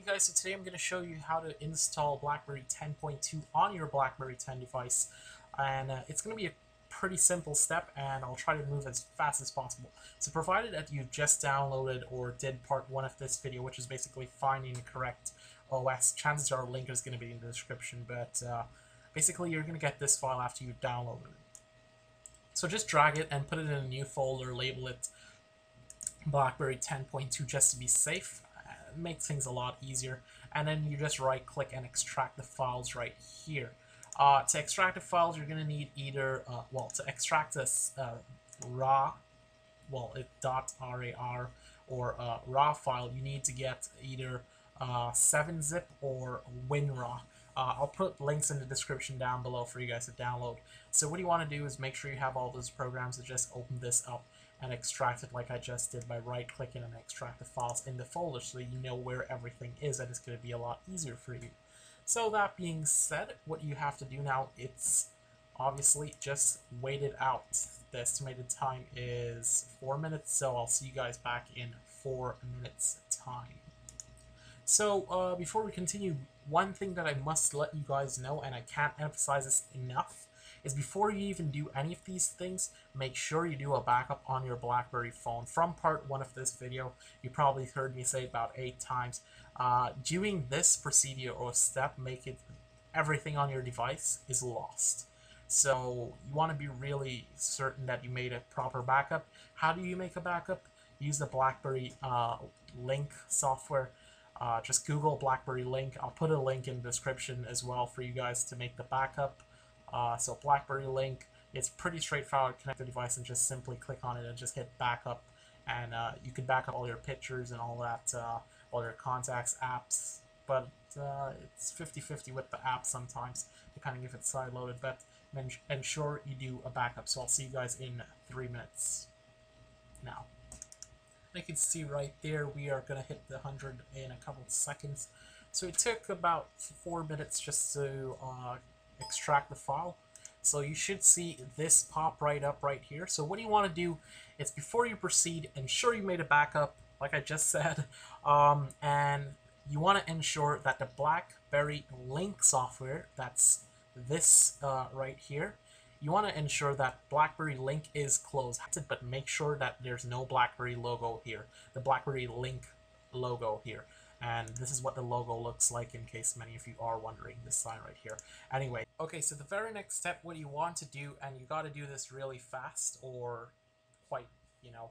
Hey guys, so today I'm going to show you how to install BlackBerry 10.2 on your BlackBerry 10 device and uh, it's going to be a pretty simple step and I'll try to move as fast as possible. So provided that you've just downloaded or did part one of this video which is basically finding the correct OS, chances are a link is going to be in the description but uh, basically you're going to get this file after you downloaded it. So just drag it and put it in a new folder, label it BlackBerry 10.2 just to be safe makes things a lot easier. And then you just right click and extract the files right here. Uh, to extract the files, you're going to need either, uh, well, to extract this uh, raw, well, it dot .rar or uh, raw file, you need to get either uh, 7-zip or WinRAR. Uh, I'll put links in the description down below for you guys to download. So what you want to do is make sure you have all those programs to just open this up and extract it like I just did by right-clicking and extract the files in the folder so you know where everything is and it's going to be a lot easier for you. So that being said, what you have to do now, it's obviously just wait it out. The estimated time is 4 minutes, so I'll see you guys back in 4 minutes time. So uh, before we continue, one thing that I must let you guys know, and I can't emphasize this enough, is before you even do any of these things, make sure you do a backup on your BlackBerry phone. From part one of this video, you probably heard me say about eight times, uh, doing this procedure or step make it everything on your device is lost. So you want to be really certain that you made a proper backup. How do you make a backup? Use the BlackBerry uh, Link software. Uh, just Google BlackBerry Link. I'll put a link in the description as well for you guys to make the backup. Uh, so BlackBerry Link, it's pretty straightforward. Connect the device and just simply click on it and just hit backup. And uh, you can back up all your pictures and all that, uh, all your contacts, apps. But uh, it's 50-50 with the app sometimes, depending if it's side-loaded. But ensure you do a backup. So I'll see you guys in three minutes now. You can see right there, we are going to hit the 100 in a couple of seconds. So it took about four minutes just to uh, extract the file. So you should see this pop right up right here. So what you want to do is before you proceed, ensure you made a backup, like I just said, um, and you want to ensure that the BlackBerry Link software, that's this uh, right here, you want to ensure that BlackBerry Link is closed, but make sure that there's no BlackBerry logo here, the BlackBerry Link logo here and this is what the logo looks like in case many of you are wondering this sign right here. Anyway okay so the very next step what you want to do and you got to do this really fast or quite you know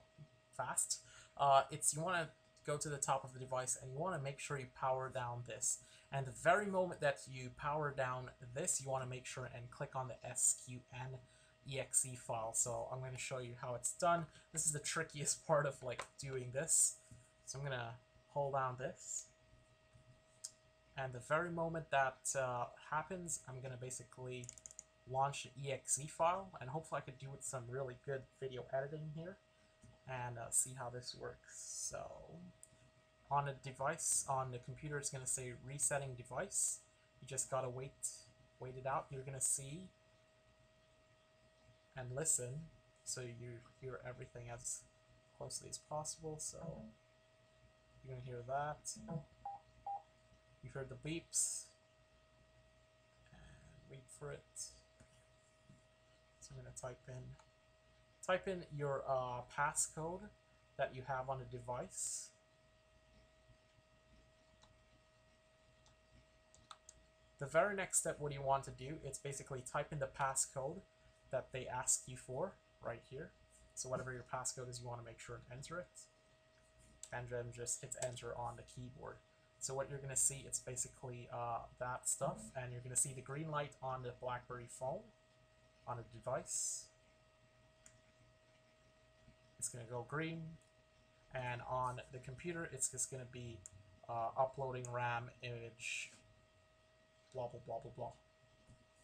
fast uh, it's you want to go to the top of the device and you want to make sure you power down this. And the very moment that you power down this you want to make sure and click on the SQN exe file. So I'm going to show you how it's done. This is the trickiest part of like doing this. So I'm gonna hold down this. And the very moment that uh, happens, I'm going to basically launch the exe file, and hopefully I could do with some really good video editing here, and uh, see how this works. So, on a device, on the computer, it's going to say resetting device. You just got to wait, wait it out. You're going to see and listen, so you hear everything as closely as possible. So. You're gonna hear that. You've heard the beeps. And wait for it. So I'm gonna type in type in your uh, passcode that you have on a device. The very next step, what you want to do, it's basically type in the passcode that they ask you for right here. So whatever your passcode is, you want to make sure to enter it and then just hit enter on the keyboard. So what you're going to see, it's basically uh, that stuff, and you're going to see the green light on the BlackBerry phone, on the device. It's going to go green, and on the computer, it's just going to be uh, uploading RAM, image, blah, blah, blah, blah, blah,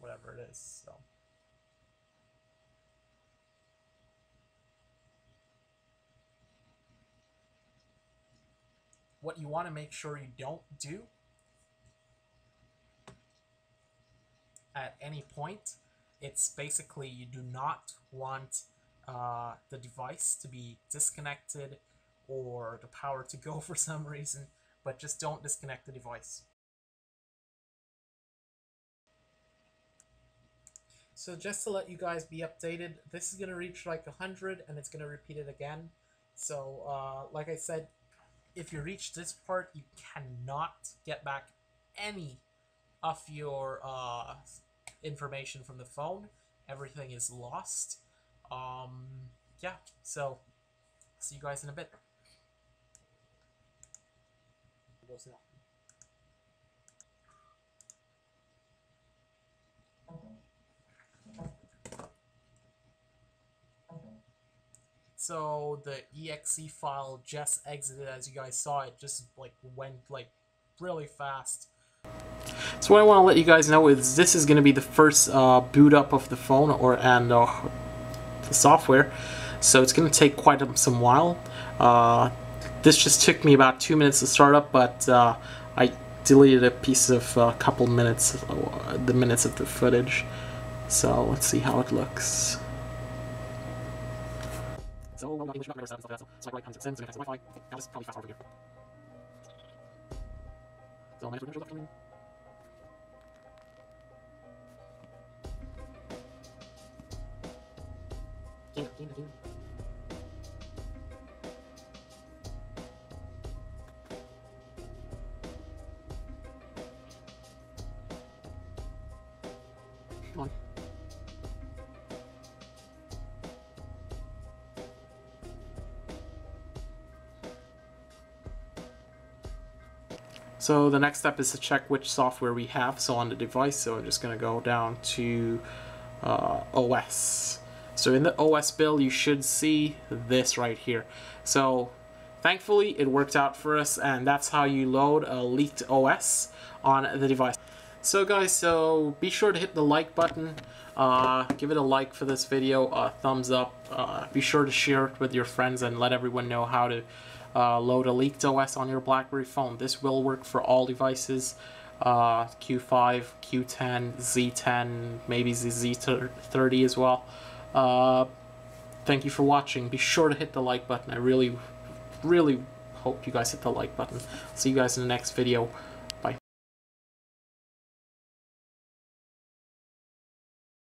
whatever it is. So. What you want to make sure you don't do at any point, it's basically you do not want uh, the device to be disconnected or the power to go for some reason. but just don't disconnect the device. So just to let you guys be updated, this is going to reach like a 100 and it's going to repeat it again. So uh, like I said, if you reach this part, you cannot get back any of your uh, information from the phone. Everything is lost. Um, yeah, so see you guys in a bit. So the exe file just exited as you guys saw it just like went like really fast. So what I want to let you guys know is this is going to be the first uh, boot up of the phone or and uh, the software. So it's going to take quite some while. Uh, this just took me about two minutes to start up, but uh, I deleted a piece of a uh, couple minutes, uh, the minutes of the footage. So let's see how it looks. English, not stuff like that, so, so I write concept sends, and it has Wi-Fi. Now probably fast over here. So, my up to Game, game, game. So the next step is to check which software we have so on the device. So I'm just going to go down to uh, OS. So in the OS bill, you should see this right here. So thankfully, it worked out for us, and that's how you load a leaked OS on the device. So guys, so be sure to hit the like button. Uh, give it a like for this video, a thumbs up. Uh, be sure to share it with your friends and let everyone know how to uh, load a leaked OS on your BlackBerry phone. This will work for all devices, uh, Q5, Q10, Z10, maybe Z30 as well. Uh, thank you for watching. Be sure to hit the like button. I really, really hope you guys hit the like button. See you guys in the next video.